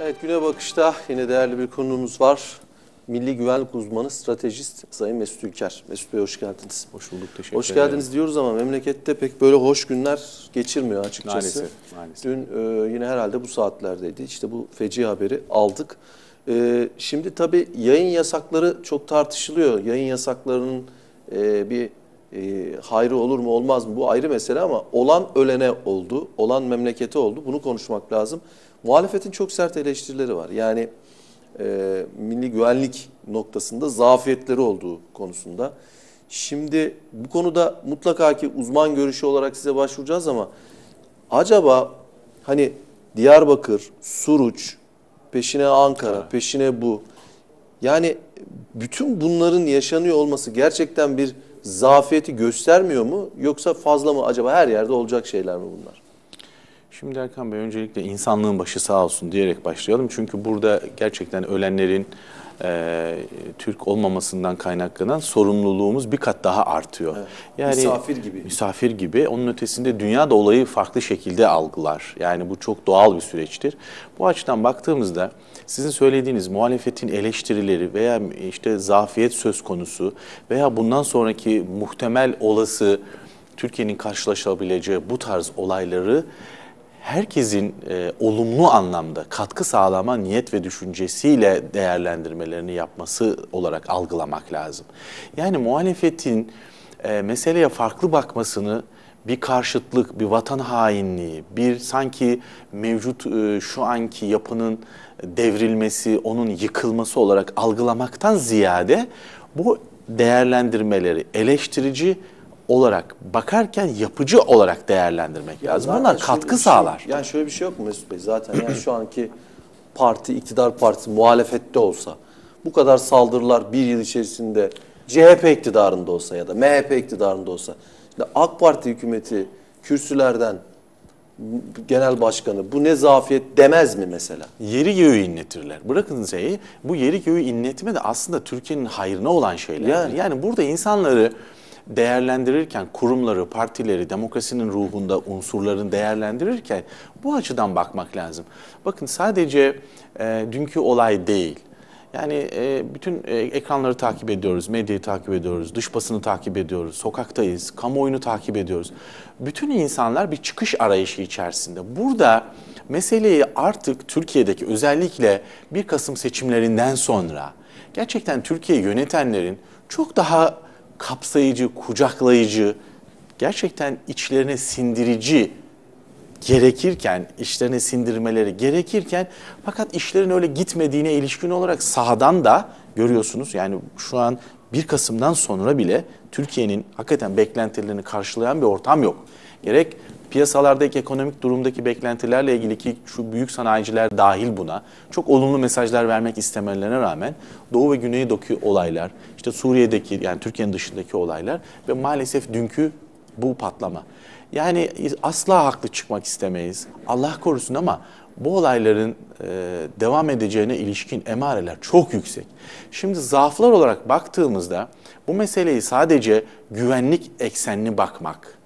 Evet güne bakışta yine değerli bir konuğumuz var. Milli Güvenlik Uzmanı, stratejist Sayın Mesut Ülker. Mesut Bey hoş geldiniz. Hoş bulduk, teşekkür Hoş ederim. geldiniz diyoruz ama memlekette pek böyle hoş günler geçirmiyor açıkçası. Maalesef, maalesef. Dün e, yine herhalde bu saatlerdeydi. İşte bu feci haberi aldık. E, şimdi tabii yayın yasakları çok tartışılıyor. Yayın yasaklarının e, bir e, hayrı olur mu olmaz mı bu ayrı mesele ama olan ölene oldu, olan memlekete oldu. Bunu konuşmak lazım. Muhalefetin çok sert eleştirileri var. Yani e, milli güvenlik noktasında zafiyetleri olduğu konusunda. Şimdi bu konuda mutlaka ki uzman görüşü olarak size başvuracağız ama acaba hani Diyarbakır, Suruç, peşine Ankara, peşine bu. Yani bütün bunların yaşanıyor olması gerçekten bir zafiyeti göstermiyor mu? Yoksa fazla mı acaba her yerde olacak şeyler mi bunlar? Şimdi Erkan Bey öncelikle insanlığın başı sağ olsun diyerek başlayalım. Çünkü burada gerçekten ölenlerin e, Türk olmamasından kaynaklanan sorumluluğumuz bir kat daha artıyor. Misafir gibi. Misafir gibi. Onun ötesinde dünya da olayı farklı şekilde algılar. Yani bu çok doğal bir süreçtir. Bu açıdan baktığımızda sizin söylediğiniz muhalefetin eleştirileri veya işte zafiyet söz konusu veya bundan sonraki muhtemel olası Türkiye'nin karşılaşabileceği bu tarz olayları herkesin e, olumlu anlamda katkı sağlama niyet ve düşüncesiyle değerlendirmelerini yapması olarak algılamak lazım. Yani muhalefetin e, meseleye farklı bakmasını bir karşıtlık, bir vatan hainliği, bir sanki mevcut e, şu anki yapının devrilmesi, onun yıkılması olarak algılamaktan ziyade bu değerlendirmeleri eleştirici olarak bakarken yapıcı olarak değerlendirmek lazım. Bunlar katkı şey- sağlar. yani şöyle bir şey yok mu Mesut Bey? Zaten yani şu anki parti, iktidar partisi muhalefette olsa, bu kadar saldırılar bir yıl içerisinde CHP iktidarında olsa ya da MHP iktidarında olsa, şimdi AK Parti hükümeti kürsülerden genel başkanı bu ne zafiyet demez mi mesela? Yeri göğü inletirler. Bırakın şeyi, bu yeri göğü inletme de aslında Türkiye'nin hayrına olan şeyler. Yani. Yani. burada insanları değerlendirirken, kurumları, partileri, demokrasinin ruhunda unsurlarını değerlendirirken bu açıdan bakmak lazım. Bakın sadece e, dünkü olay değil. Yani e, bütün e, ekranları takip ediyoruz, medyayı takip ediyoruz, dış basını takip ediyoruz, sokaktayız, kamuoyunu takip ediyoruz. Bütün insanlar bir çıkış arayışı içerisinde. Burada meseleyi artık Türkiye'deki özellikle 1 Kasım seçimlerinden sonra gerçekten Türkiye'yi yönetenlerin çok daha kapsayıcı, kucaklayıcı, gerçekten içlerine sindirici gerekirken, işlerine sindirmeleri gerekirken fakat işlerin öyle gitmediğine ilişkin olarak sahadan da görüyorsunuz. Yani şu an 1 Kasım'dan sonra bile Türkiye'nin hakikaten beklentilerini karşılayan bir ortam yok. Gerek piyasalardaki ekonomik durumdaki beklentilerle ilgili ki şu büyük sanayiciler dahil buna çok olumlu mesajlar vermek istemelerine rağmen Doğu ve Güneydoğu'daki olaylar, işte Suriye'deki yani Türkiye'nin dışındaki olaylar ve maalesef dünkü bu patlama. Yani asla haklı çıkmak istemeyiz. Allah korusun ama bu olayların e, devam edeceğine ilişkin emareler çok yüksek. Şimdi zaaflar olarak baktığımızda bu meseleyi sadece güvenlik eksenli bakmak,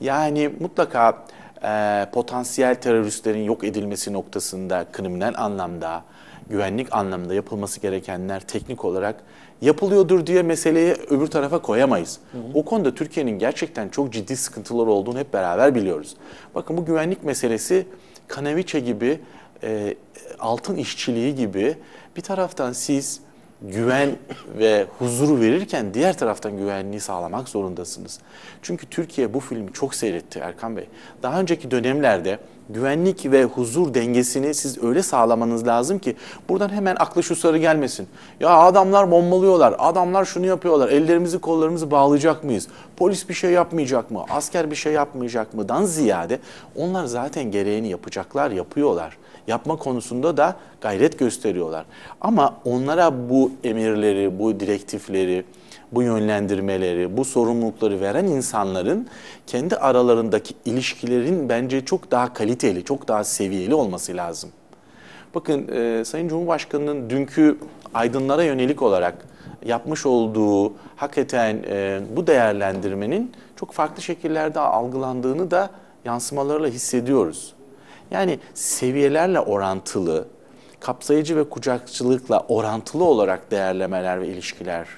yani mutlaka e, potansiyel teröristlerin yok edilmesi noktasında kriminal anlamda, güvenlik anlamda yapılması gerekenler teknik olarak yapılıyordur diye meseleyi öbür tarafa koyamayız. O konuda Türkiye'nin gerçekten çok ciddi sıkıntılar olduğunu hep beraber biliyoruz. Bakın bu güvenlik meselesi Kanaviçe gibi, e, altın işçiliği gibi bir taraftan siz güven ve huzuru verirken diğer taraftan güvenliği sağlamak zorundasınız. Çünkü Türkiye bu filmi çok seyretti Erkan Bey. Daha önceki dönemlerde güvenlik ve huzur dengesini siz öyle sağlamanız lazım ki buradan hemen aklı şu soru gelmesin. Ya adamlar bombalıyorlar, adamlar şunu yapıyorlar, ellerimizi kollarımızı bağlayacak mıyız? Polis bir şey yapmayacak mı? Asker bir şey yapmayacak mı? Dan ziyade onlar zaten gereğini yapacaklar, yapıyorlar yapma konusunda da gayret gösteriyorlar. Ama onlara bu emirleri, bu direktifleri, bu yönlendirmeleri, bu sorumlulukları veren insanların kendi aralarındaki ilişkilerin bence çok daha kaliteli, çok daha seviyeli olması lazım. Bakın e, Sayın Cumhurbaşkanı'nın dünkü aydınlara yönelik olarak yapmış olduğu hakikaten e, bu değerlendirmenin çok farklı şekillerde algılandığını da yansımalarla hissediyoruz. Yani seviyelerle orantılı, kapsayıcı ve kucakçılıkla orantılı olarak değerlemeler ve ilişkiler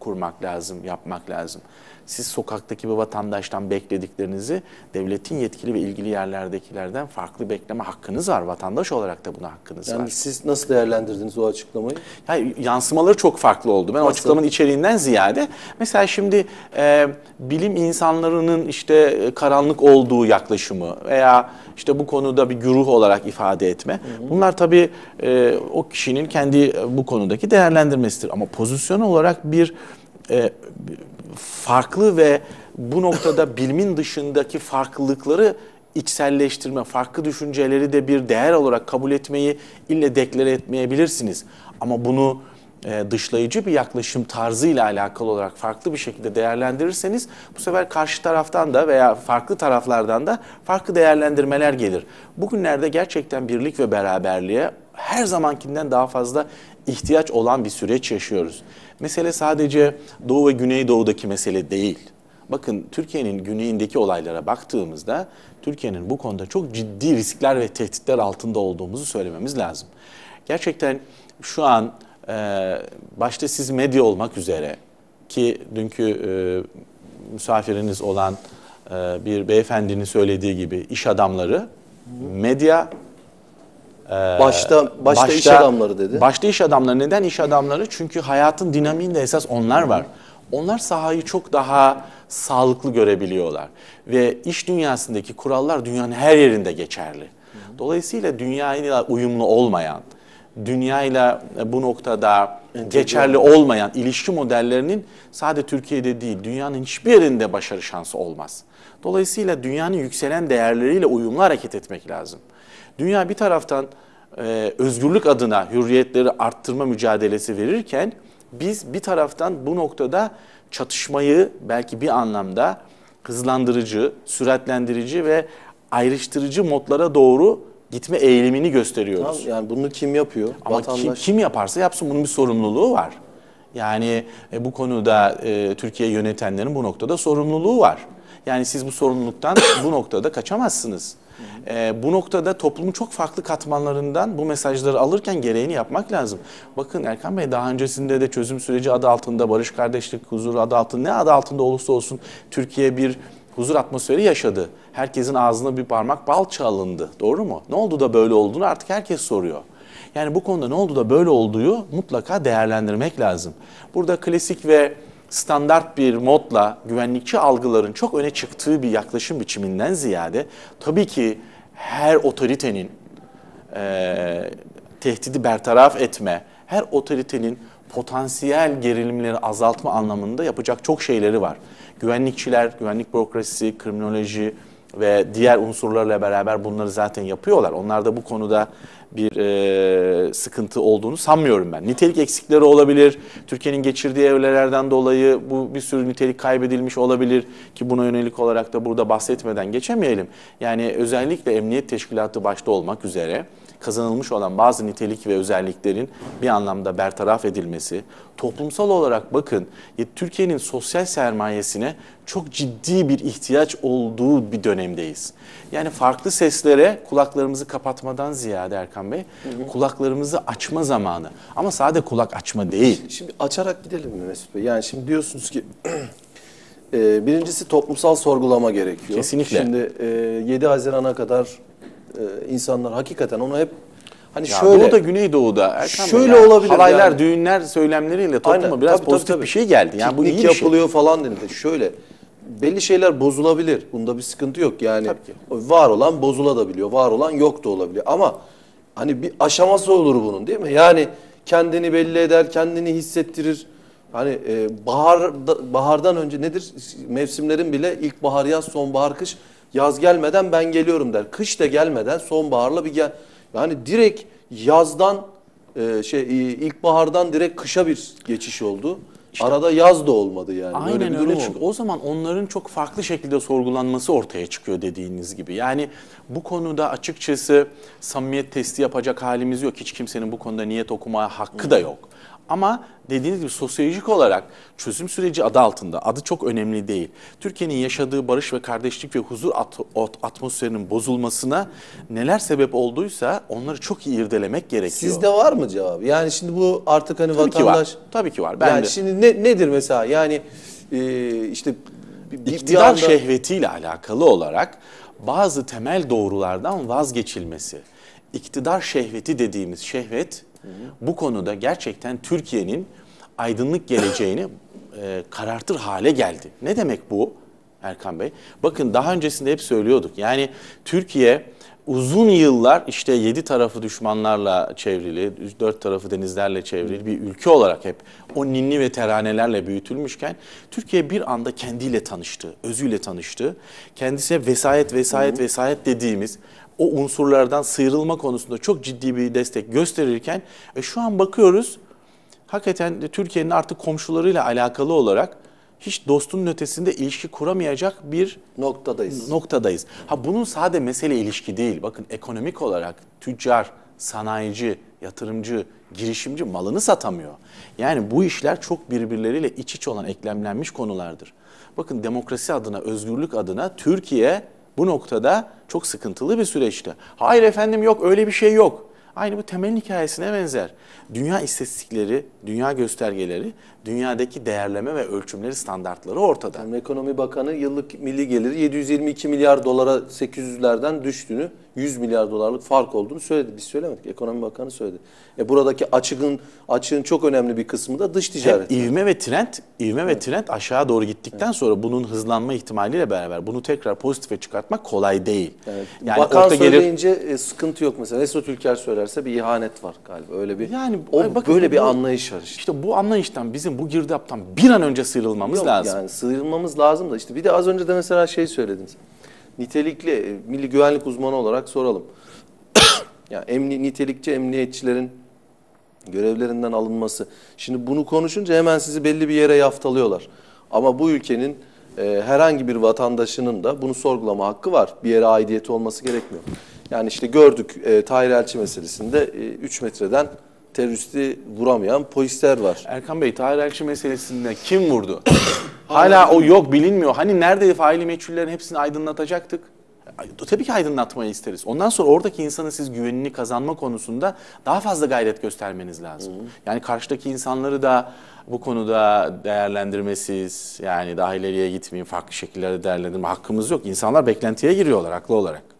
kurmak lazım, yapmak lazım. Siz sokaktaki bir vatandaştan beklediklerinizi devletin yetkili ve ilgili yerlerdekilerden farklı bekleme hakkınız var. Vatandaş olarak da buna hakkınız Yani var. siz nasıl değerlendirdiniz o açıklamayı? Yani yansımaları çok farklı oldu. Ben Nasıl? açıklamanın içeriğinden ziyade mesela şimdi e, bilim insanlarının işte e, karanlık olduğu yaklaşımı veya işte bu konuda bir güruh olarak ifade etme. Bunlar tabii e, o kişinin kendi e, bu konudaki değerlendirmesidir. Ama pozisyon olarak bir e, farklı ve bu noktada bilimin dışındaki farklılıkları içselleştirme, farklı düşünceleri de bir değer olarak kabul etmeyi ille deklare etmeyebilirsiniz. Ama bunu e, dışlayıcı bir yaklaşım tarzıyla alakalı olarak farklı bir şekilde değerlendirirseniz bu sefer karşı taraftan da veya farklı taraflardan da farklı değerlendirmeler gelir. Bugünlerde gerçekten birlik ve beraberliğe her zamankinden daha fazla ihtiyaç olan bir süreç yaşıyoruz. Mesele sadece Doğu ve Güneydoğu'daki mesele değil. Bakın Türkiye'nin güneyindeki olaylara baktığımızda Türkiye'nin bu konuda çok ciddi riskler ve tehditler altında olduğumuzu söylememiz lazım. Gerçekten şu an e, başta siz medya olmak üzere ki dünkü e, misafiriniz olan e, bir beyefendinin söylediği gibi iş adamları medya Başta, başta, iş adamları dedi. Başta iş adamları. Neden iş adamları? Çünkü hayatın dinamiğinde esas onlar var. Onlar sahayı çok daha sağlıklı görebiliyorlar. Ve iş dünyasındaki kurallar dünyanın her yerinde geçerli. Dolayısıyla dünyayla uyumlu olmayan, dünyayla bu noktada geçerli olmayan ilişki modellerinin sadece Türkiye'de değil, dünyanın hiçbir yerinde başarı şansı olmaz. Dolayısıyla dünyanın yükselen değerleriyle uyumlu hareket etmek lazım. Dünya bir taraftan e, özgürlük adına hürriyetleri arttırma mücadelesi verirken biz bir taraftan bu noktada çatışmayı belki bir anlamda hızlandırıcı, süratlendirici ve ayrıştırıcı modlara doğru gitme eğilimini gösteriyoruz. Tamam, yani bunu kim yapıyor? Ama kim, kim yaparsa yapsın bunun bir sorumluluğu var. Yani e, bu konuda e, Türkiye yönetenlerin bu noktada sorumluluğu var. Yani siz bu sorumluluktan bu noktada kaçamazsınız. E, bu noktada toplumun çok farklı katmanlarından bu mesajları alırken gereğini yapmak lazım. Bakın Erkan Bey daha öncesinde de çözüm süreci adı altında, barış kardeşlik, huzur adı altında, ne adı altında olursa olsun Türkiye bir huzur atmosferi yaşadı. Herkesin ağzına bir parmak bal çalındı. Doğru mu? Ne oldu da böyle olduğunu artık herkes soruyor. Yani bu konuda ne oldu da böyle olduğu mutlaka değerlendirmek lazım. Burada klasik ve standart bir modla güvenlikçi algıların çok öne çıktığı bir yaklaşım biçiminden ziyade tabii ki her otoritenin e, tehdidi bertaraf etme, her otoritenin potansiyel gerilimleri azaltma anlamında yapacak çok şeyleri var. Güvenlikçiler, güvenlik bürokrasisi, kriminoloji ve diğer unsurlarla beraber bunları zaten yapıyorlar. Onlar da bu konuda bir e, sıkıntı olduğunu sanmıyorum ben. Nitelik eksikleri olabilir. Türkiye'nin geçirdiği evrelerden dolayı bu bir sürü nitelik kaybedilmiş olabilir ki buna yönelik olarak da burada bahsetmeden geçemeyelim. Yani özellikle emniyet teşkilatı başta olmak üzere kazanılmış olan bazı nitelik ve özelliklerin bir anlamda bertaraf edilmesi, toplumsal olarak bakın Türkiye'nin sosyal sermayesine çok ciddi bir ihtiyaç olduğu bir dönemdeyiz. Yani farklı seslere kulaklarımızı kapatmadan ziyade Erkan Bey, hı hı. kulaklarımızı açma zamanı. Ama sadece kulak açma değil. Şimdi açarak gidelim mi Mesut Bey? Yani şimdi diyorsunuz ki e, birincisi toplumsal sorgulama gerekiyor. Kesinlikle. Şimdi e, 7 Haziran'a kadar e, insanlar hakikaten onu hep Hani ya şöyle, da Güneydoğu'da Erkan şöyle yani, olabilir. Halaylar, yani. düğünler söylemleriyle topluma Aynen, biraz tabii, pozitif tabii, tabii. bir şey geldi. Yani Piknik bu iyi yapılıyor şey. falan denildi. Şöyle belli şeyler bozulabilir. Bunda bir sıkıntı yok. Yani var olan bozulabiliyor. Var olan yok da olabiliyor. Ama hani bir aşaması olur bunun değil mi? Yani kendini belli eder, kendini hissettirir. Hani e, bahar bahardan önce nedir? Mevsimlerin bile ilk bahar yaz, sonbahar kış. Yaz gelmeden ben geliyorum der. Kış da gelmeden sonbaharla bir gel. Yani direkt yazdan e, şey ilkbahardan direkt kışa bir geçiş oldu. İşte, Arada yaz da olmadı yani. Aynen Böyle bir öyle çünkü o zaman onların çok farklı şekilde sorgulanması ortaya çıkıyor dediğiniz gibi. Yani bu konuda açıkçası samimiyet testi yapacak halimiz yok. Hiç kimsenin bu konuda niyet okuma hakkı da yok. Ama dediğiniz gibi sosyolojik olarak çözüm süreci adı altında, adı çok önemli değil. Türkiye'nin yaşadığı barış ve kardeşlik ve huzur at- at- atmosferinin bozulmasına neler sebep olduysa onları çok iyi irdelemek gerekiyor. Sizde var mı cevabı? Yani şimdi bu artık hani Tabii ki vatandaş... var. Tabii ki var. Ben yani de. şimdi ne, nedir mesela? Yani e, işte bir, bir İktidar anda- şehvetiyle alakalı olarak bazı temel doğrulardan vazgeçilmesi. İktidar şehveti dediğimiz şehvet bu konuda gerçekten Türkiye'nin aydınlık geleceğini e, karartır hale geldi. Ne demek bu Erkan Bey? Bakın daha öncesinde hep söylüyorduk. Yani Türkiye uzun yıllar işte yedi tarafı düşmanlarla çevrili, dört tarafı denizlerle çevrili bir ülke olarak hep o ninni ve teranelerle büyütülmüşken Türkiye bir anda kendiyle tanıştı, özüyle tanıştı. Kendisine vesayet, vesayet, vesayet dediğimiz o unsurlardan sıyrılma konusunda çok ciddi bir destek gösterirken e, şu an bakıyoruz hakikaten Türkiye'nin artık komşularıyla alakalı olarak hiç dostunun ötesinde ilişki kuramayacak bir noktadayız. noktadayız. Ha bunun sade mesele ilişki değil. Bakın ekonomik olarak tüccar, sanayici, yatırımcı, girişimci malını satamıyor. Yani bu işler çok birbirleriyle iç içe olan eklemlenmiş konulardır. Bakın demokrasi adına, özgürlük adına Türkiye bu noktada çok sıkıntılı bir süreçte. Hayır efendim yok öyle bir şey yok. Aynı bu temelin hikayesine benzer. Dünya istatistikleri, dünya göstergeleri, dünyadaki değerleme ve ölçümleri standartları ortada. Yani Ekonomi Bakanı yıllık milli geliri 722 milyar dolara 800'lerden düştüğünü, 100 milyar dolarlık fark olduğunu söyledi. Biz söylemedik. Ekonomi Bakanı söyledi. E buradaki açığın açığın çok önemli bir kısmı da dış ticaret. Hep ivme ve trend, ivme ve trend aşağı doğru gittikten sonra bunun hızlanma ihtimaliyle beraber bunu tekrar pozitife çıkartmak kolay değil. Evet. Yani Bakan orta gelir söyleyince e, sıkıntı yok mesela. Mesut Ülker söylerse bir ihanet var galiba. Öyle bir Yani o bakın böyle bir bu- anlayış var işte. işte bu anlayıştan bizim bu girdaptan bir an önce sıyrılmamız Yok, lazım. Yani sıyrılmamız lazım da işte bir de az önce de mesela şey söylediniz. Nitelikli e, milli güvenlik uzmanı olarak soralım. yani emni, nitelikçi emniyetçilerin görevlerinden alınması. Şimdi bunu konuşunca hemen sizi belli bir yere yaftalıyorlar. Ama bu ülkenin e, herhangi bir vatandaşının da bunu sorgulama hakkı var. Bir yere aidiyeti olması gerekmiyor. Yani işte gördük e, Tahir Elçi meselesinde 3 metreden teröristi vuramayan polisler var. Erkan Bey, Tahir Elçi meselesinde kim vurdu? Hala o yok bilinmiyor. Hani nerede faili meçhullerin hepsini aydınlatacaktık? Ay, Tabii ki aydınlatmayı isteriz. Ondan sonra oradaki insanın siz güvenini kazanma konusunda daha fazla gayret göstermeniz lazım. Yani karşıdaki insanları da bu konuda değerlendirmesiz, yani daha ileriye gitmeyeyim, farklı şekillerde değerlendirme hakkımız yok. İnsanlar beklentiye giriyorlar haklı olarak.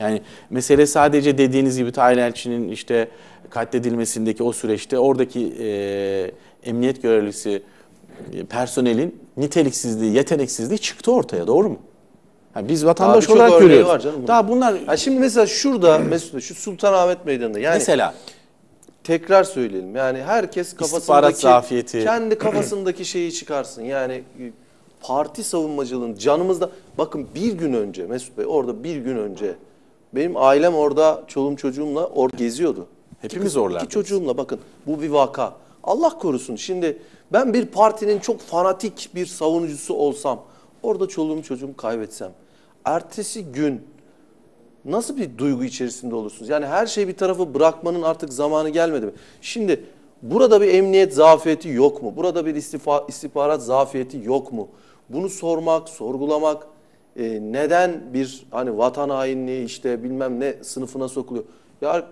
Yani mesele sadece dediğiniz gibi Tahir Elçi'nin işte katledilmesindeki o süreçte oradaki e, emniyet görevlisi e, personelin niteliksizliği, yeteneksizliği çıktı ortaya doğru mu? Ha, biz vatandaş birçok olarak görüyoruz. var canım bunun. Daha bunlar Ha şimdi mesela şurada Mesut Bey, şu Sultanahmet Meydanı'nda yani mesela tekrar söyleyelim. Yani herkes kafasındaki zafiyeti. kendi kafasındaki şeyi çıkarsın. Yani e, parti savunmacılığın canımızda bakın bir gün önce Mesut Bey orada bir gün önce benim ailem orada çoluğum çocuğumla orada geziyordu. Hepimiz oralardayız. İki çocuğumla bakın bu bir vaka. Allah korusun şimdi ben bir partinin çok fanatik bir savunucusu olsam orada çoluğum çocuğumu kaybetsem ertesi gün nasıl bir duygu içerisinde olursunuz? Yani her şeyi bir tarafı bırakmanın artık zamanı gelmedi mi? Şimdi burada bir emniyet zafiyeti yok mu? Burada bir istifa, istihbarat zafiyeti yok mu? Bunu sormak, sorgulamak, e, neden bir hani vatan hainliği işte bilmem ne sınıfına sokuluyor? Ya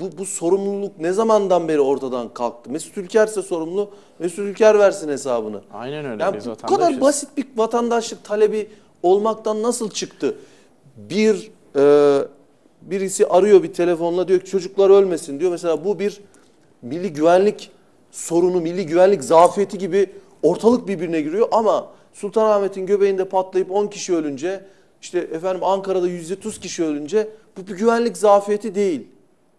bu, bu sorumluluk ne zamandan beri ortadan kalktı? Mesut Ülker ise sorumlu, Mesut Ülker versin hesabını. aynen öyle Yani biz bu kadar basit bir vatandaşlık talebi olmaktan nasıl çıktı? Bir e, birisi arıyor bir telefonla diyor ki çocuklar ölmesin diyor. Mesela bu bir milli güvenlik sorunu, milli güvenlik zafiyeti gibi ortalık birbirine giriyor ama Sultanahmet'in göbeğinde patlayıp 10 kişi ölünce işte efendim Ankara'da 130 kişi ölünce bu bir güvenlik zafiyeti değil.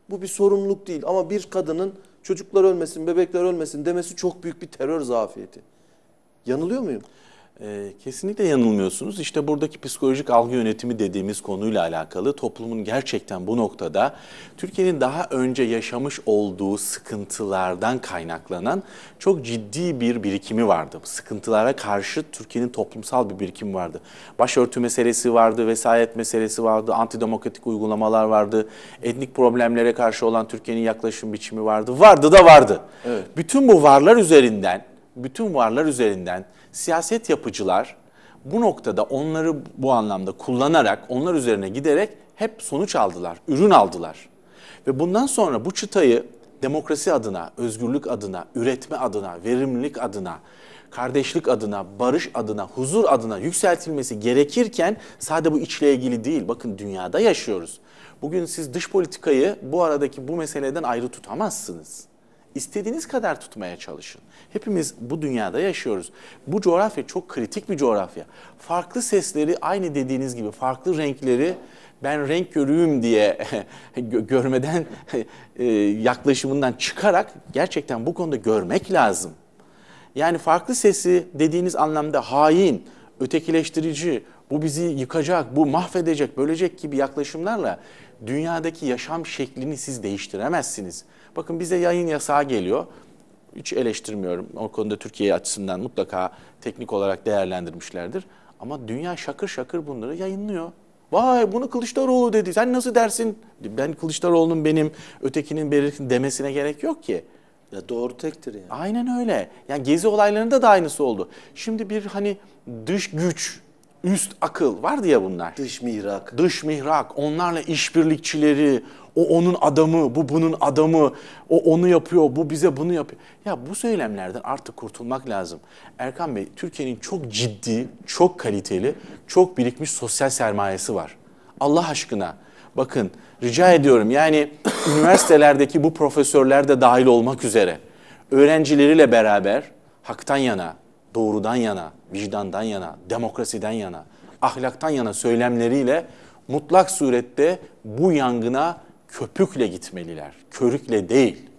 Bu bir sorumluluk değil ama bir kadının çocuklar ölmesin, bebekler ölmesin demesi çok büyük bir terör zafiyeti. Yanılıyor muyum? E, kesinlikle yanılmıyorsunuz. İşte buradaki psikolojik algı yönetimi dediğimiz konuyla alakalı toplumun gerçekten bu noktada Türkiye'nin daha önce yaşamış olduğu sıkıntılardan kaynaklanan çok ciddi bir birikimi vardı. Sıkıntılara karşı Türkiye'nin toplumsal bir birikimi vardı. Başörtü meselesi vardı, vesayet meselesi vardı, antidemokratik uygulamalar vardı, etnik problemlere karşı olan Türkiye'nin yaklaşım biçimi vardı. Vardı da vardı. Evet. Bütün bu varlar üzerinden, bütün varlar üzerinden siyaset yapıcılar bu noktada onları bu anlamda kullanarak, onlar üzerine giderek hep sonuç aldılar, ürün aldılar. Ve bundan sonra bu çıtayı demokrasi adına, özgürlük adına, üretme adına, verimlilik adına, kardeşlik adına, barış adına, huzur adına yükseltilmesi gerekirken sadece bu içle ilgili değil. Bakın dünyada yaşıyoruz. Bugün siz dış politikayı bu aradaki bu meseleden ayrı tutamazsınız. İstediğiniz kadar tutmaya çalışın. Hepimiz bu dünyada yaşıyoruz. Bu coğrafya çok kritik bir coğrafya. Farklı sesleri aynı dediğiniz gibi farklı renkleri ben renk görüyüm diye görmeden e, yaklaşımından çıkarak gerçekten bu konuda görmek lazım. Yani farklı sesi dediğiniz anlamda hain, ötekileştirici, bu bizi yıkacak, bu mahvedecek, bölecek gibi yaklaşımlarla dünyadaki yaşam şeklini siz değiştiremezsiniz. Bakın bize yayın yasağı geliyor. Hiç eleştirmiyorum. O konuda Türkiye açısından mutlaka teknik olarak değerlendirmişlerdir. Ama dünya şakır şakır bunları yayınlıyor. Vay bunu Kılıçdaroğlu dedi. Sen nasıl dersin? Ben Kılıçdaroğlu'nun benim ötekinin belirtin demesine gerek yok ki. Ya doğru tektir yani. Aynen öyle. Yani gezi olaylarında da aynısı oldu. Şimdi bir hani dış güç, üst akıl vardı ya bunlar. Dış mihrak. Dış mihrak, onlarla işbirlikçileri, o onun adamı, bu bunun adamı, o onu yapıyor, bu bize bunu yapıyor. Ya bu söylemlerden artık kurtulmak lazım. Erkan Bey, Türkiye'nin çok ciddi, çok kaliteli, çok birikmiş sosyal sermayesi var. Allah aşkına bakın rica ediyorum yani üniversitelerdeki bu profesörler de dahil olmak üzere öğrencileriyle beraber haktan yana, doğrudan yana, vicdandan yana, demokrasiden yana, ahlaktan yana söylemleriyle mutlak surette bu yangına köpükle gitmeliler, körükle değil.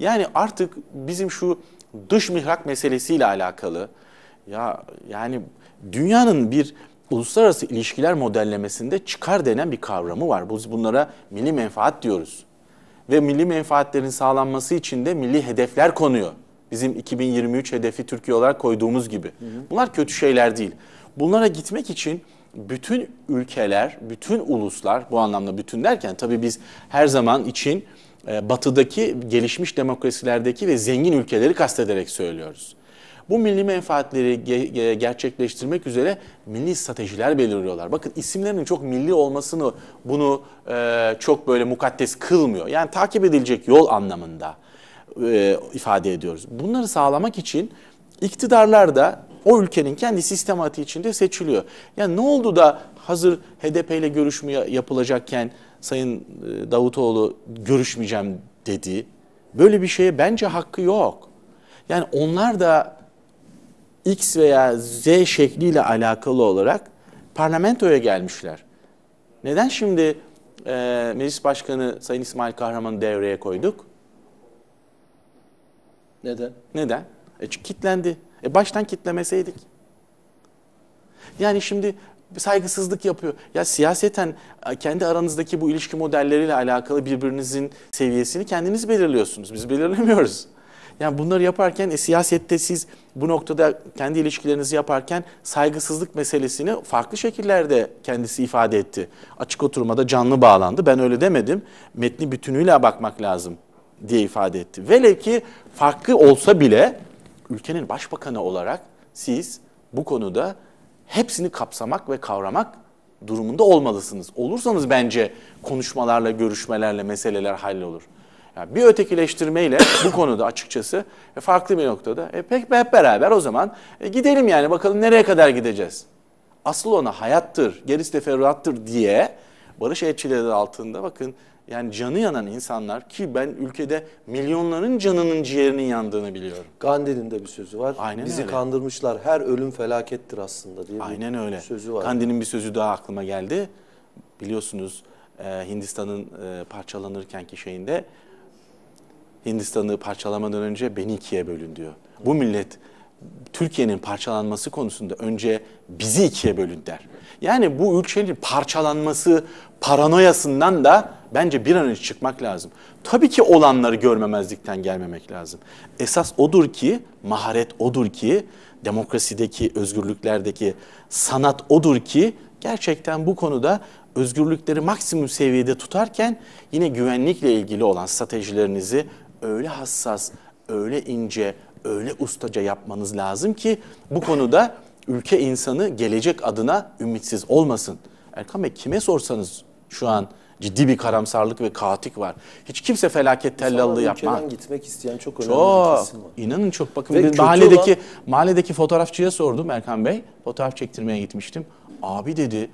Yani artık bizim şu dış mihrak meselesiyle alakalı ya yani dünyanın bir uluslararası ilişkiler modellemesinde çıkar denen bir kavramı var. Biz bunlara milli menfaat diyoruz. Ve milli menfaatlerin sağlanması için de milli hedefler konuyor. Bizim 2023 hedefi Türkiye olarak koyduğumuz gibi. Bunlar kötü şeyler değil. Bunlara gitmek için bütün ülkeler, bütün uluslar bu anlamda bütün derken tabii biz her zaman için e, batıdaki gelişmiş demokrasilerdeki ve zengin ülkeleri kastederek söylüyoruz. Bu milli menfaatleri ge- gerçekleştirmek üzere milli stratejiler belirliyorlar. Bakın isimlerinin çok milli olmasını bunu e, çok böyle mukaddes kılmıyor. Yani takip edilecek yol anlamında e, ifade ediyoruz. Bunları sağlamak için iktidarlar da o ülkenin kendi sistematiği içinde seçiliyor. Yani ne oldu da hazır HDP ile görüşme yapılacakken Sayın e, Davutoğlu görüşmeyeceğim dedi. Böyle bir şeye bence hakkı yok. Yani onlar da X veya Z şekliyle alakalı olarak parlamentoya gelmişler. Neden şimdi e, Meclis Başkanı Sayın İsmail Kahraman'ı devreye koyduk? Neden? Neden? E çünkü kitlendi. E baştan kitlemeseydik. Yani şimdi saygısızlık yapıyor. Ya siyaseten e, kendi aranızdaki bu ilişki modelleriyle alakalı birbirinizin seviyesini kendiniz belirliyorsunuz. Biz belirlemiyoruz. Yani bunları yaparken e, siyasette siz bu noktada kendi ilişkilerinizi yaparken saygısızlık meselesini farklı şekillerde kendisi ifade etti. Açık oturmada canlı bağlandı. Ben öyle demedim. Metni bütünüyle bakmak lazım diye ifade etti. Velev ki farklı olsa bile ülkenin başbakanı olarak siz bu konuda hepsini kapsamak ve kavramak durumunda olmalısınız. Olursanız bence konuşmalarla, görüşmelerle meseleler hallolur. Yani bir ötekileştirmeyle bu konuda açıkçası e, farklı bir noktada e, pek hep beraber o zaman e, gidelim yani bakalım nereye kadar gideceğiz. Asıl ona hayattır, gerisi teferruattır diye barış elçileri altında bakın yani canı yanan insanlar ki ben ülkede milyonların canının ciğerinin yandığını biliyorum. Gandhi'nin de bir sözü var. Aynen Bizi öyle. kandırmışlar. Her ölüm felakettir aslında diye Aynen öyle. sözü var. Gandhi'nin bir sözü daha aklıma geldi. Biliyorsunuz e, Hindistan'ın e, parçalanırkenki şeyinde Hindistan'ı parçalamadan önce beni ikiye bölün diyor. Bu millet Türkiye'nin parçalanması konusunda önce bizi ikiye bölündüler. Yani bu ülkenin parçalanması paranoyasından da bence bir an önce çıkmak lazım. Tabii ki olanları görmemezlikten gelmemek lazım. Esas odur ki, maharet odur ki, demokrasideki, özgürlüklerdeki sanat odur ki gerçekten bu konuda özgürlükleri maksimum seviyede tutarken yine güvenlikle ilgili olan stratejilerinizi öyle hassas, öyle ince, öyle ustaca yapmanız lazım ki bu konuda ülke insanı gelecek adına ümitsiz olmasın. Erkan Bey kime sorsanız şu an ciddi bir karamsarlık ve kaotik var. Hiç kimse felaket tellallığı yapmaz. Gitmek isteyen çok önemli bir Çok. kesim var. İnanın çok. Bakın Ve bir mahalledeki olan- mahalledeki fotoğrafçıya sordum Erkan Bey. Fotoğraf çektirmeye gitmiştim. Abi dedi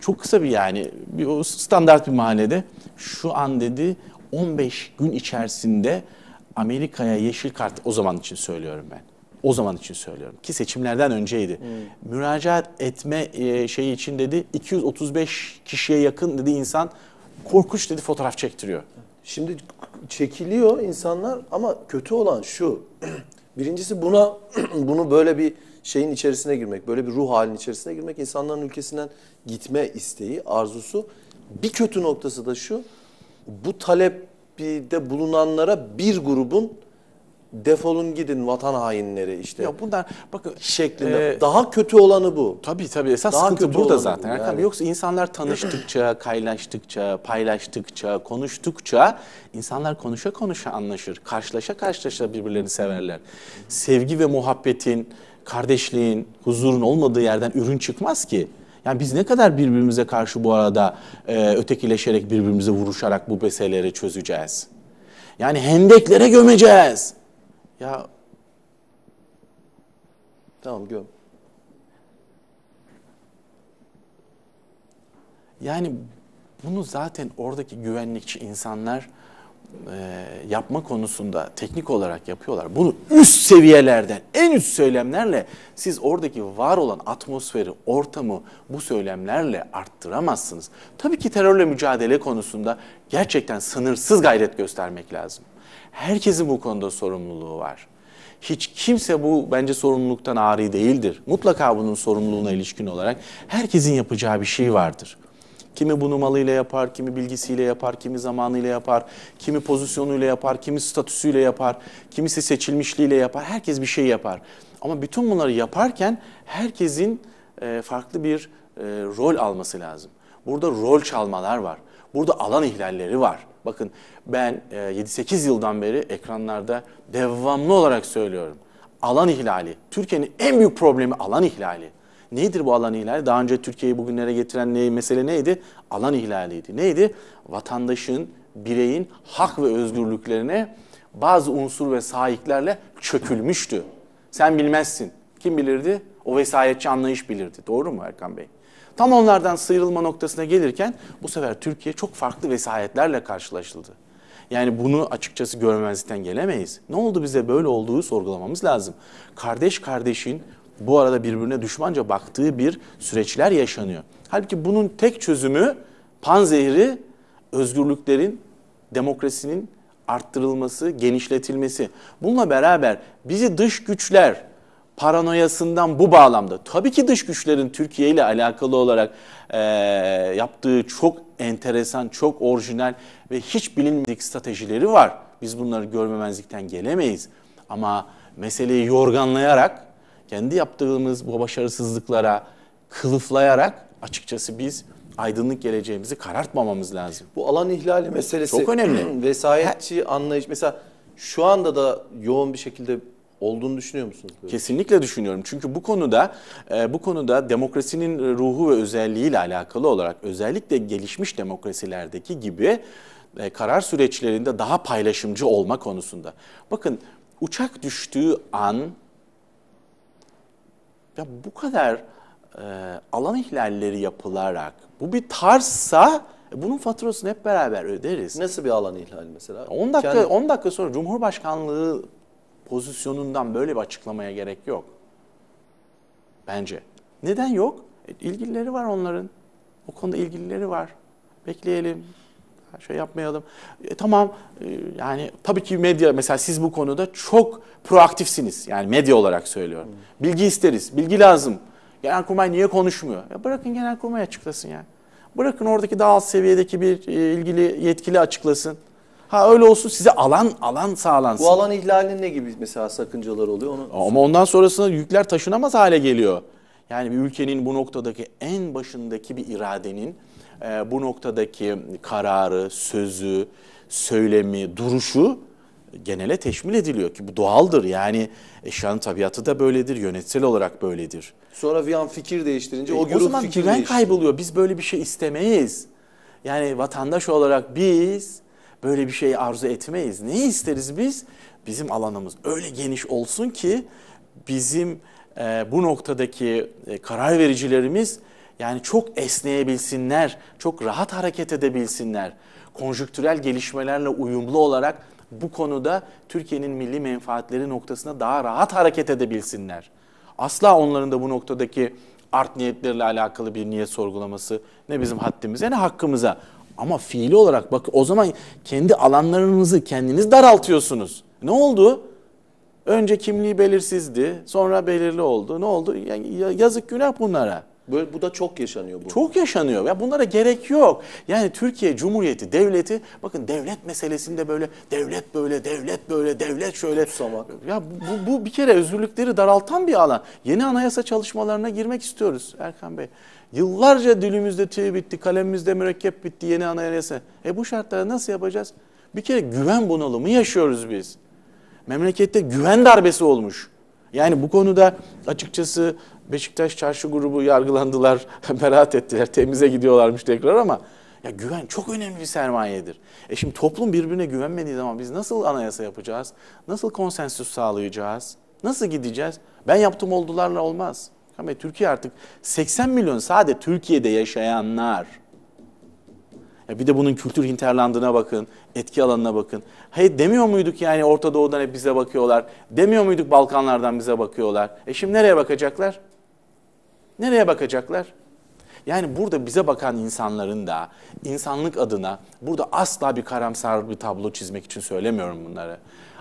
çok kısa bir yani bir o standart bir mahallede şu an dedi 15 gün içerisinde Amerika'ya yeşil kart o zaman için söylüyorum ben. O zaman için söylüyorum ki seçimlerden önceydi. Müracaat etme e, şeyi için dedi 235 kişiye yakın dedi insan korkunç dedi fotoğraf çektiriyor. Şimdi çekiliyor insanlar ama kötü olan şu. Birincisi buna bunu böyle bir şeyin içerisine girmek, böyle bir ruh halinin içerisine girmek insanların ülkesinden gitme isteği, arzusu. Bir kötü noktası da şu. Bu talepte bulunanlara bir grubun defolun gidin vatan hainleri işte Ya bunlar bakın şeklinde. e, Daha kötü olanı bu. Tabii tabii esas Daha sıkıntı kötü burada zaten. bu, yani. Yoksa insanlar tanıştıkça, kaynaştıkça, paylaştıkça, konuştukça insanlar konuşa konuşa anlaşır. Karşılaşa karşılaşa birbirlerini severler. Sevgi ve muhabbetin, kardeşliğin, huzurun olmadığı yerden ürün çıkmaz ki. Yani biz ne kadar birbirimize karşı bu arada e, ötekileşerek, birbirimize vuruşarak bu meseleleri çözeceğiz. Yani hendeklere gömeceğiz. Ya Tamam göm. Yani bunu zaten oradaki güvenlikçi insanlar e, yapma konusunda teknik olarak yapıyorlar. Bunu üst seviyelerden, en üst söylemlerle siz oradaki var olan atmosferi, ortamı bu söylemlerle arttıramazsınız. Tabii ki terörle mücadele konusunda gerçekten sınırsız gayret göstermek lazım. Herkesin bu konuda sorumluluğu var. Hiç kimse bu bence sorumluluktan ari değildir. Mutlaka bunun sorumluluğuna ilişkin olarak herkesin yapacağı bir şey vardır. Kimi bunu malıyla yapar, kimi bilgisiyle yapar, kimi zamanıyla yapar, kimi pozisyonuyla yapar, kimi statüsüyle yapar, kimisi seçilmişliğiyle yapar. Herkes bir şey yapar. Ama bütün bunları yaparken herkesin e, farklı bir e, rol alması lazım. Burada rol çalmalar var. Burada alan ihlalleri var. Bakın ben e, 7-8 yıldan beri ekranlarda devamlı olarak söylüyorum. Alan ihlali. Türkiye'nin en büyük problemi alan ihlali. Nedir bu alan ihlali? Daha önce Türkiye'yi bugünlere getiren ne, mesele neydi? Alan ihlaliydi. Neydi? Vatandaşın, bireyin hak ve özgürlüklerine bazı unsur ve sahiplerle çökülmüştü. Sen bilmezsin. Kim bilirdi? O vesayetçi anlayış bilirdi. Doğru mu Erkan Bey? Tam onlardan sıyrılma noktasına gelirken bu sefer Türkiye çok farklı vesayetlerle karşılaşıldı. Yani bunu açıkçası görmemezlikten gelemeyiz. Ne oldu bize böyle olduğu sorgulamamız lazım. Kardeş kardeşin bu arada birbirine düşmanca baktığı bir süreçler yaşanıyor. Halbuki bunun tek çözümü panzehri özgürlüklerin, demokrasinin arttırılması, genişletilmesi. Bununla beraber bizi dış güçler paranoyasından bu bağlamda tabii ki dış güçlerin Türkiye ile alakalı olarak e, yaptığı çok enteresan, çok orijinal ve hiç bilinmedik stratejileri var. Biz bunları görmemezlikten gelemeyiz. Ama meseleyi yorganlayarak, kendi yaptığımız bu başarısızlıklara kılıflayarak açıkçası biz aydınlık geleceğimizi karartmamamız lazım. Bu alan ihlali meselesi Çok önemli. vesayetçi anlayış mesela şu anda da yoğun bir şekilde olduğunu düşünüyor musunuz? Böyle? Kesinlikle düşünüyorum. Çünkü bu konuda e, bu konuda demokrasinin ruhu ve özelliğiyle alakalı olarak özellikle gelişmiş demokrasilerdeki gibi e, karar süreçlerinde daha paylaşımcı olma konusunda. Bakın uçak düştüğü an ya bu kadar e, alan ihlalleri yapılarak bu bir tarzsa bunun faturasını hep beraber öderiz. Nasıl bir alan ihlali mesela? 10 dakika Kendi- 10 dakika sonra Cumhurbaşkanlığı pozisyonundan böyle bir açıklamaya gerek yok. Bence. Neden yok? E, ilgilileri var onların. O konuda ilgilileri var. Bekleyelim. şey yapmayalım. E, tamam e, yani tabii ki medya mesela siz bu konuda çok proaktifsiniz. Yani medya olarak söylüyorum. Bilgi isteriz. Bilgi lazım. Genelkurmay niye konuşmuyor? Ya bırakın Genelkurmay açıklasın ya. Bırakın oradaki daha alt seviyedeki bir e, ilgili yetkili açıklasın. Ha öyle olsun size alan alan sağlansın. Bu alan ihlalinin ne gibi mesela sakıncalar oluyor? Onu Ama ondan sonrasında yükler taşınamaz hale geliyor. Yani bir ülkenin bu noktadaki en başındaki bir iradenin e, bu noktadaki kararı, sözü, söylemi, duruşu genele teşmil ediliyor ki bu doğaldır. Yani eşyanın tabiatı da böyledir, yönetsel olarak böyledir. sonra bir an fikir değiştirince o, O, güruh zaman fikir güven kayboluyor. Biz böyle bir şey istemeyiz. Yani vatandaş olarak biz böyle bir şey arzu etmeyiz. Ne isteriz biz? Bizim alanımız öyle geniş olsun ki bizim e, bu noktadaki e, karar vericilerimiz yani çok esneyebilsinler, çok rahat hareket edebilsinler. Konjüktürel gelişmelerle uyumlu olarak bu konuda Türkiye'nin milli menfaatleri noktasında daha rahat hareket edebilsinler. Asla onların da bu noktadaki art niyetleriyle alakalı bir niyet sorgulaması ne bizim haddimize ne hakkımıza. Ama fiili olarak bak o zaman kendi alanlarınızı kendiniz daraltıyorsunuz. Ne oldu? Önce kimliği belirsizdi, sonra belirli oldu. Ne oldu? Yani ya- yazık günah bunlara. Böyle bu da çok yaşanıyor bu. Çok yaşanıyor. Ya bunlara gerek yok. Yani Türkiye Cumhuriyeti devleti bakın devlet meselesinde böyle devlet böyle devlet böyle devlet şöyle Kutsamak. Ya bu, bu, bu bir kere özgürlükleri daraltan bir alan. Yeni anayasa çalışmalarına girmek istiyoruz Erkan Bey. Yıllarca dilimizde tüy bitti, kalemimizde mürekkep bitti yeni anayasa. E bu şartlarda nasıl yapacağız? Bir kere güven bunalımı yaşıyoruz biz. Memlekette güven darbesi olmuş. Yani bu konuda açıkçası Beşiktaş Çarşı grubu yargılandılar, beraat ettiler, temize gidiyorlarmış tekrar ama ya güven çok önemli bir sermayedir. E şimdi toplum birbirine güvenmediği zaman biz nasıl anayasa yapacağız? Nasıl konsensüs sağlayacağız? Nasıl gideceğiz? Ben yaptım oldularla olmaz. Ama Türkiye artık 80 milyon sade Türkiye'de yaşayanlar. Ya bir de bunun kültür hinterlandına bakın, etki alanına bakın. Hayır demiyor muyduk yani Orta Doğu'dan hep bize bakıyorlar? Demiyor muyduk Balkanlardan bize bakıyorlar? E şimdi nereye bakacaklar? Nereye bakacaklar? Yani burada bize bakan insanların da insanlık adına burada asla bir karamsar bir tablo çizmek için söylemiyorum bunları.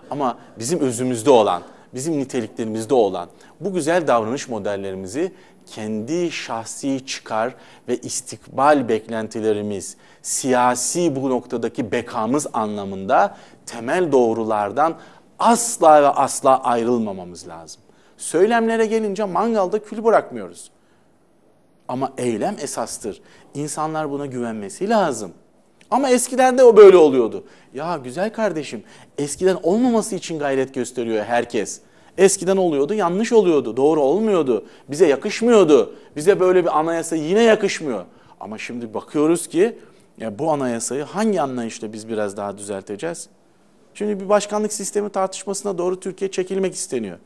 Ama bizim özümüzde olan, bizim niteliklerimizde olan bu güzel davranış modellerimizi kendi şahsi çıkar ve istikbal beklentilerimiz, siyasi bu noktadaki bekamız anlamında temel doğrulardan asla ve asla ayrılmamamız lazım. Söylemlere gelince mangalda kül bırakmıyoruz. Ama eylem esastır. İnsanlar buna güvenmesi lazım. Ama eskiden de o böyle oluyordu. Ya güzel kardeşim, eskiden olmaması için gayret gösteriyor herkes. Eskiden oluyordu, yanlış oluyordu, doğru olmuyordu. Bize yakışmıyordu. Bize böyle bir anayasa yine yakışmıyor. Ama şimdi bakıyoruz ki ya bu anayasayı hangi anlayışla biz biraz daha düzelteceğiz? Şimdi bir başkanlık sistemi tartışmasına doğru Türkiye çekilmek isteniyor.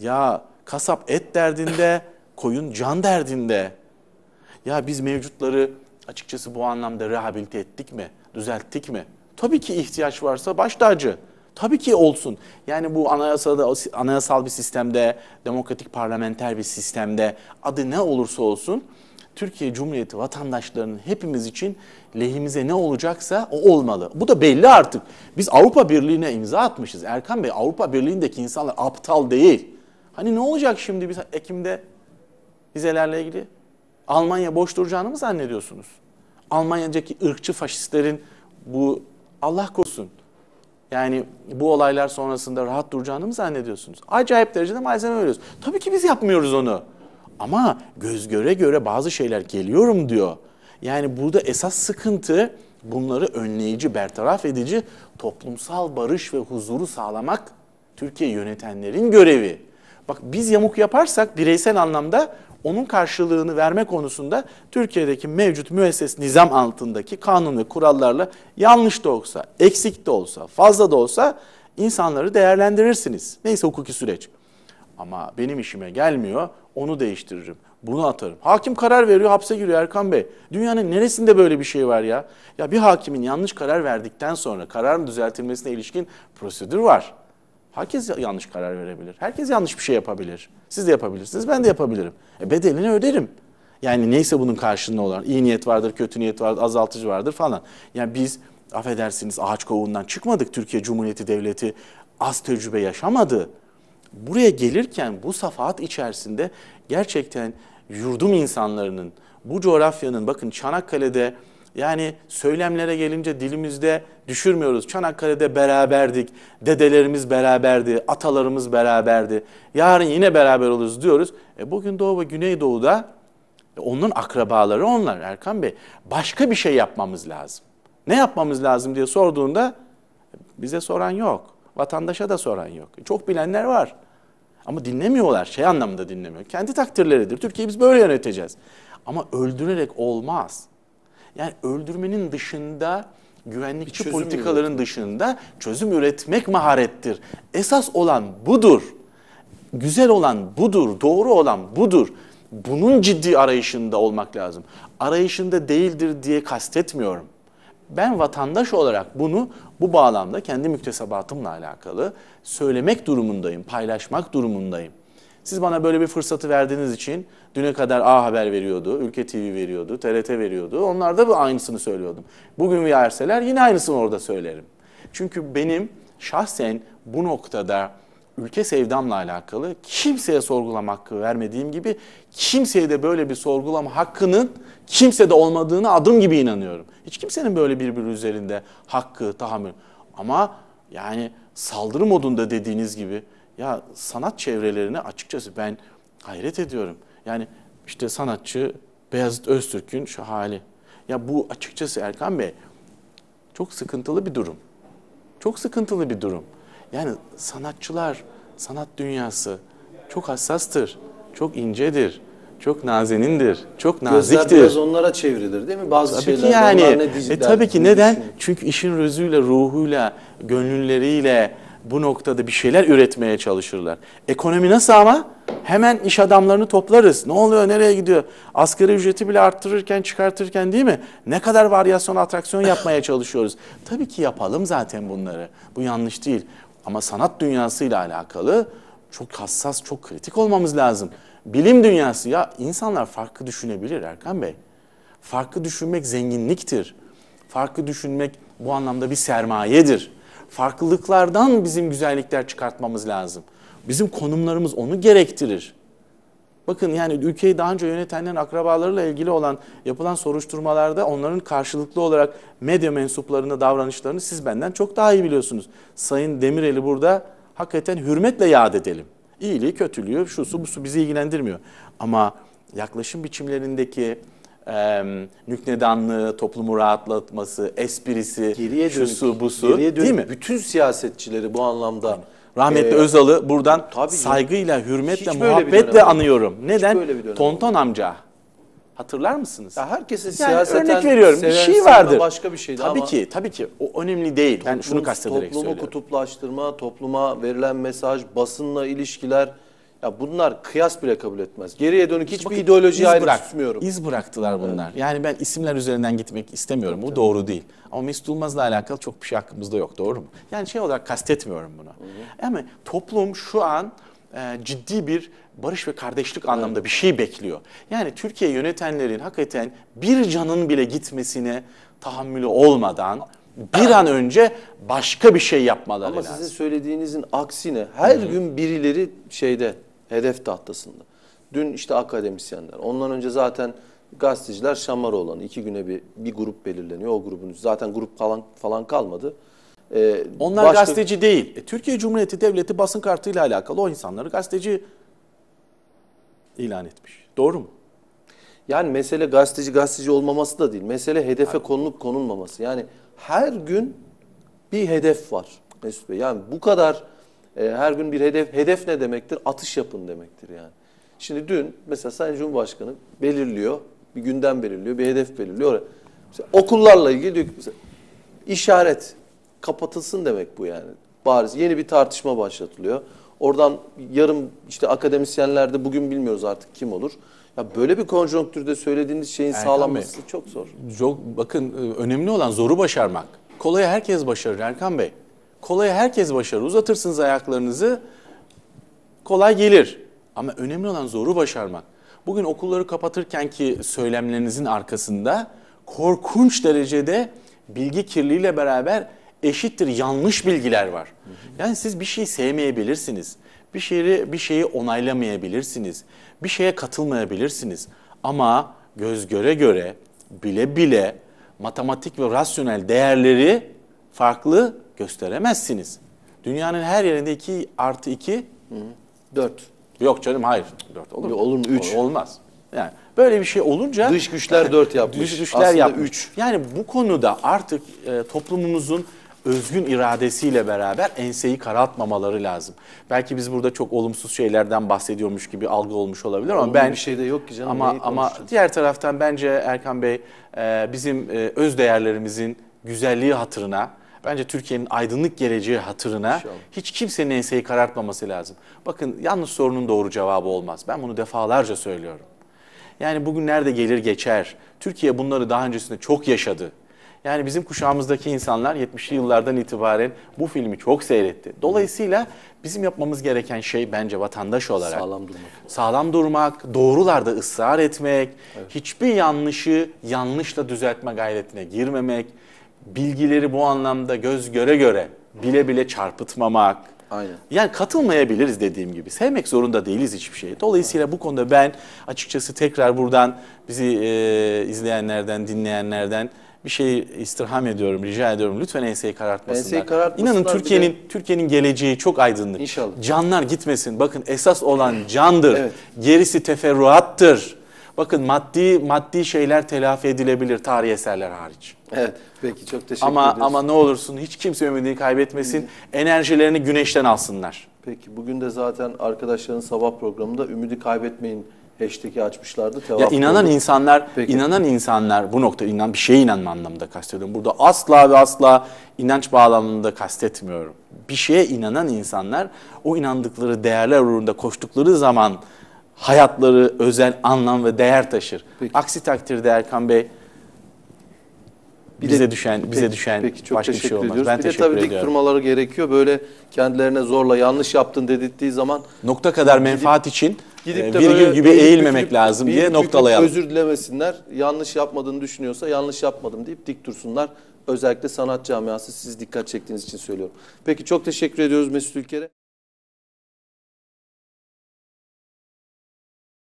Ya kasap et derdinde, koyun can derdinde. Ya biz mevcutları açıkçası bu anlamda rehabilite ettik mi? Düzelttik mi? Tabii ki ihtiyaç varsa baş tacı. Tabii ki olsun. Yani bu anayasada, anayasal bir sistemde, demokratik parlamenter bir sistemde adı ne olursa olsun Türkiye Cumhuriyeti vatandaşlarının hepimiz için lehimize ne olacaksa o olmalı. Bu da belli artık. Biz Avrupa Birliği'ne imza atmışız. Erkan Bey Avrupa Birliği'ndeki insanlar aptal değil. Hani ne olacak şimdi biz Ekim'de vizelerle ilgili? Almanya boş duracağını mı zannediyorsunuz? Almanya'daki ırkçı faşistlerin bu Allah korusun. Yani bu olaylar sonrasında rahat duracağını mı zannediyorsunuz? Acayip derecede malzeme veriyoruz. Tabii ki biz yapmıyoruz onu. Ama göz göre göre bazı şeyler geliyorum diyor. Yani burada esas sıkıntı bunları önleyici, bertaraf edici toplumsal barış ve huzuru sağlamak Türkiye yönetenlerin görevi. Bak biz yamuk yaparsak bireysel anlamda onun karşılığını verme konusunda Türkiye'deki mevcut müesses nizam altındaki kanun ve kurallarla yanlış da olsa, eksik de olsa, fazla da olsa insanları değerlendirirsiniz. Neyse hukuki süreç. Ama benim işime gelmiyor, onu değiştiririm. Bunu atarım. Hakim karar veriyor, hapse giriyor Erkan Bey. Dünyanın neresinde böyle bir şey var ya? Ya bir hakimin yanlış karar verdikten sonra kararın düzeltilmesine ilişkin prosedür var. Herkes yanlış karar verebilir. Herkes yanlış bir şey yapabilir. Siz de yapabilirsiniz, ben de yapabilirim. E bedelini öderim. Yani neyse bunun karşılığında olan iyi niyet vardır, kötü niyet vardır, azaltıcı vardır falan. Yani biz affedersiniz ağaç kovuğundan çıkmadık. Türkiye Cumhuriyeti Devleti az tecrübe yaşamadı. Buraya gelirken bu safahat içerisinde gerçekten yurdum insanlarının, bu coğrafyanın bakın Çanakkale'de yani söylemlere gelince dilimizde düşürmüyoruz. Çanakkale'de beraberdik, dedelerimiz beraberdi, atalarımız beraberdi. Yarın yine beraber oluruz diyoruz. E bugün Doğu ve Güneydoğu'da e onun akrabaları onlar Erkan Bey. Başka bir şey yapmamız lazım. Ne yapmamız lazım diye sorduğunda bize soran yok. Vatandaşa da soran yok. Çok bilenler var. Ama dinlemiyorlar. Şey anlamında dinlemiyor. Kendi takdirleridir. Türkiye'yi biz böyle yöneteceğiz. Ama öldürerek olmaz. Yani öldürmenin dışında güvenlikçi politikaların üretim. dışında çözüm üretmek maharettir. Esas olan budur. Güzel olan budur, doğru olan budur. Bunun ciddi arayışında olmak lazım. Arayışında değildir diye kastetmiyorum. Ben vatandaş olarak bunu bu bağlamda kendi müktesebatımla alakalı söylemek durumundayım, paylaşmak durumundayım. Siz bana böyle bir fırsatı verdiğiniz için düne kadar A Haber veriyordu, Ülke TV veriyordu, TRT veriyordu. Onlar da aynısını söylüyordum. Bugün verseler yine aynısını orada söylerim. Çünkü benim şahsen bu noktada ülke sevdamla alakalı kimseye sorgulama hakkı vermediğim gibi kimseye de böyle bir sorgulama hakkının kimsede olmadığını adım gibi inanıyorum. Hiç kimsenin böyle birbiri üzerinde hakkı, tahammül. Ama yani saldırı modunda dediğiniz gibi ya sanat çevrelerine açıkçası ben hayret ediyorum. Yani işte sanatçı Beyazıt Öztürk'ün şu hali. Ya bu açıkçası Erkan Bey çok sıkıntılı bir durum. Çok sıkıntılı bir durum. Yani sanatçılar, sanat dünyası çok hassastır, çok incedir, çok nazenindir, çok naziktir. Gözler biraz onlara çevrilir değil mi? Bazı tabii şeyler ki yani. ne e, tabii ki neden? Çünkü işin rözüyle, ruhuyla, gönülleriyle, bu noktada bir şeyler üretmeye çalışırlar. Ekonomi nasıl ama? Hemen iş adamlarını toplarız. Ne oluyor, nereye gidiyor? Asgari ücreti bile arttırırken, çıkartırken değil mi? Ne kadar varyasyon, atraksiyon yapmaya çalışıyoruz. Tabii ki yapalım zaten bunları. Bu yanlış değil. Ama sanat dünyasıyla alakalı çok hassas, çok kritik olmamız lazım. Bilim dünyası ya insanlar farklı düşünebilir Erkan Bey. Farklı düşünmek zenginliktir. Farklı düşünmek bu anlamda bir sermayedir farklılıklardan bizim güzellikler çıkartmamız lazım. Bizim konumlarımız onu gerektirir. Bakın yani ülkeyi daha önce yönetenlerin akrabalarıyla ilgili olan yapılan soruşturmalarda onların karşılıklı olarak medya mensuplarına davranışlarını siz benden çok daha iyi biliyorsunuz. Sayın Demirel'i burada hakikaten hürmetle yad edelim. İyiliği, kötülüğü, şu su bu su bizi ilgilendirmiyor. Ama yaklaşım biçimlerindeki e, nüknedanlığı, toplumu rahatlatması, esprisi, geriye dönük, şu bu su geriye dönük, değil mi? Bütün siyasetçileri bu anlamda Aynen. Rahmetli ee, Özal'ı buradan tabii saygıyla, hürmetle, muhabbetle anıyorum. Neden? Tonton amca. Hatırlar mısınız? Ya herkesin yani siyaseten örnek veriyorum. Bir şey vardır. Başka bir şeydi tabii ama ki, tabii ki. O önemli değil. Ben şunu kastederek toplumu söylüyorum. Toplumu kutuplaştırma, topluma verilen mesaj, basınla ilişkiler ya bunlar kıyas bile kabul etmez. Geriye dönük hiçbir Bakın, ideolojiye ayrı bırak, tutmuyorum. İz bıraktılar bunlar. Evet. Yani ben isimler üzerinden gitmek istemiyorum. Bu doğru değil. Ama Mesut Yılmaz'la alakalı çok bir şey hakkımızda yok. Doğru mu? Yani şey olarak kastetmiyorum bunu. Hı hı. Ama toplum şu an e, ciddi bir barış ve kardeşlik evet. anlamda bir şey bekliyor. Yani Türkiye yönetenlerin hakikaten bir canın bile gitmesine tahammülü olmadan bir an önce başka bir şey yapmaları Ama lazım. Ama sizin söylediğinizin aksine her Hı-hı. gün birileri şeyde hedef tahtasında. Dün işte akademisyenler. Ondan önce zaten gazeteciler Şamaroğlan'ı iki güne bir bir grup belirleniyor. O grubun zaten grup falan falan kalmadı. Ee, Onlar başka... gazeteci değil. E, Türkiye Cumhuriyeti Devleti basın kartıyla alakalı o insanları gazeteci ilan etmiş. Doğru mu? Yani mesele gazeteci gazeteci olmaması da değil. Mesele hedefe Abi. konulup konulmaması. Yani her gün bir hedef var Mesut Bey. Yani bu kadar e, her gün bir hedef. Hedef ne demektir? Atış yapın demektir yani. Şimdi dün mesela Sayın Cumhurbaşkanı belirliyor, bir gündem belirliyor, bir hedef belirliyor. Mesela okullarla ilgili diyor ki mesela, işaret kapatılsın demek bu yani. Bariz yeni bir tartışma başlatılıyor. Oradan yarım işte akademisyenler de bugün bilmiyoruz artık kim olur. Ya böyle bir konjonktürde söylediğiniz şeyin Erkan sağlanması Bey, çok zor. Çok bakın e, önemli olan zoru başarmak. Kolayı herkes başarır Erkan Bey. Kolayı herkes başarır. Uzatırsınız ayaklarınızı kolay gelir. Ama önemli olan zoru başarmak. Bugün okulları kapatırken ki söylemlerinizin arkasında korkunç derecede bilgi kirliliğiyle beraber eşittir yanlış bilgiler var. Yani siz bir şeyi sevmeyebilirsiniz. Bir şeyi bir şeyi onaylamayabilirsiniz. Bir şeye katılmayabilirsiniz. Ama göz göre göre, bile bile matematik ve rasyonel değerleri farklı gösteremezsiniz. Dünyanın her yerinde 2 artı 2 4. yok canım hayır 4 olur mu? Olur mu? Üç. Olmaz. Yani böyle bir şey olunca Dış güçler dört yapmış. Dış güçler Aslında yapmış. üç. Yani bu konuda artık e, toplumumuzun özgün iradesiyle beraber enseyi karartmamaları lazım. Belki biz burada çok olumsuz şeylerden bahsediyormuş gibi algı olmuş olabilir ama Olumlu ben bir şey de yok ki canım, Ama ama diğer taraftan bence Erkan Bey e, bizim e, öz değerlerimizin güzelliği hatırına Bence Türkiye'nin aydınlık geleceği hatırına İnşallah. hiç kimsenin enseyi karartmaması lazım. Bakın yanlış sorunun doğru cevabı olmaz. Ben bunu defalarca söylüyorum. Yani bugün nerede gelir geçer. Türkiye bunları daha öncesinde çok yaşadı. Yani bizim kuşağımızdaki insanlar 70'li yıllardan itibaren bu filmi çok seyretti. Dolayısıyla bizim yapmamız gereken şey bence vatandaş olarak Sağlam durmak. sağlam durmak, doğrularda ısrar etmek, hiçbir yanlışı yanlışla düzeltme gayretine girmemek, bilgileri bu anlamda göz göre göre bile bile çarpıtmamak. Aynen. Yani katılmayabiliriz dediğim gibi. Sevmek zorunda değiliz hiçbir şeyi. Dolayısıyla bu konuda ben açıkçası tekrar buradan bizi e, izleyenlerden, dinleyenlerden bir şey istirham ediyorum, rica ediyorum. Lütfen enseyi karartmasınlar. Enseyi karartmasınlar, İnanın Türkiye'nin Türkiye'nin geleceği çok aydınlık. İnşallah. Canlar gitmesin. Bakın esas olan candır. Evet. Gerisi teferruattır. Bakın maddi maddi şeyler telafi edilebilir tarih eserler hariç. Evet. Peki çok teşekkür Ama ediyoruz. ama ne olursun hiç kimse ümidini kaybetmesin. Enerjilerini güneşten alsınlar. Peki bugün de zaten arkadaşların sabah programında ümidi kaybetmeyin hashtag'i açmışlardı. Ya inanan oldu. insanlar, Peki. inanan insanlar bu nokta inan bir şeye inanma anlamında kastediyorum. Burada asla ve asla inanç bağlamında kastetmiyorum. Bir şeye inanan insanlar o inandıkları değerler uğrunda koştukları zaman hayatları özel anlam ve değer taşır. Peki. Aksi takdirde Erkan Bey Bir de- bize düşen bize Peki, düşen peki, çok başka bir şey olmaz. ediyoruz. Ben bir de teşekkür tabii dik ediyorum. durmaları gerekiyor. Böyle kendilerine zorla yanlış yaptın dedirttiği zaman Nokta kadar menfaat için gidip e, de virgül böyle gibi eğilmemek bükülüp- lazım eğilip diye noktalayalım. Özür dilemesinler. Yanlış yapmadığını düşünüyorsa yanlış yapmadım deyip dik dursunlar. Özellikle sanat camiası siz dikkat çektiğiniz için söylüyorum. Peki çok teşekkür ediyoruz Mesut Ülker'e.